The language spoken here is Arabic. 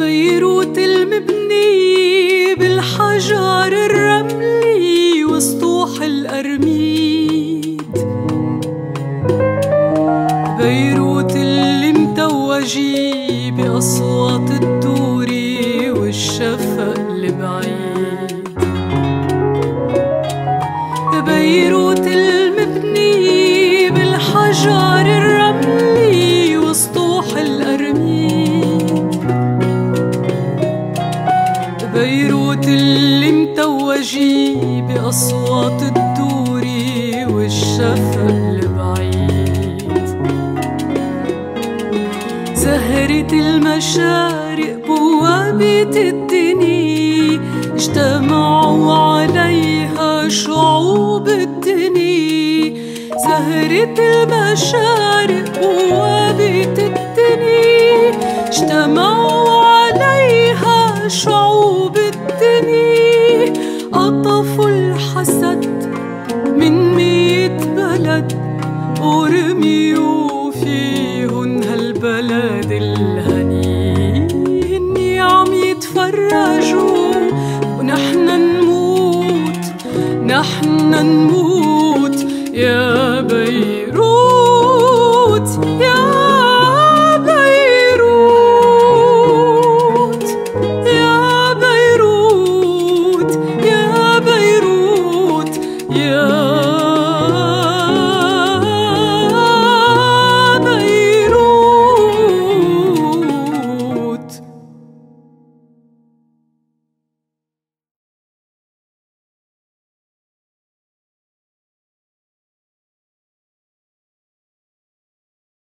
بيروت المبني بالحجر الرملي وسطوح الأرميد. بيروت اللي متوجي بأصوات الدوري والشفق البعيد بيروت المبني بالحجر بيروت اللي متوجي بأصوات الدور والشفق البعيد زهرة المشارق بوابة الدنيا اجتمعوا عليها شعوب الدنيا زهرة المشارق بوابة ورميوا فيهن هالبلد الهني. هني عم يتفرجوا ونحن نموت نحن نموت. يا بيروت يا بيروت يا بيروت يا بيروت يا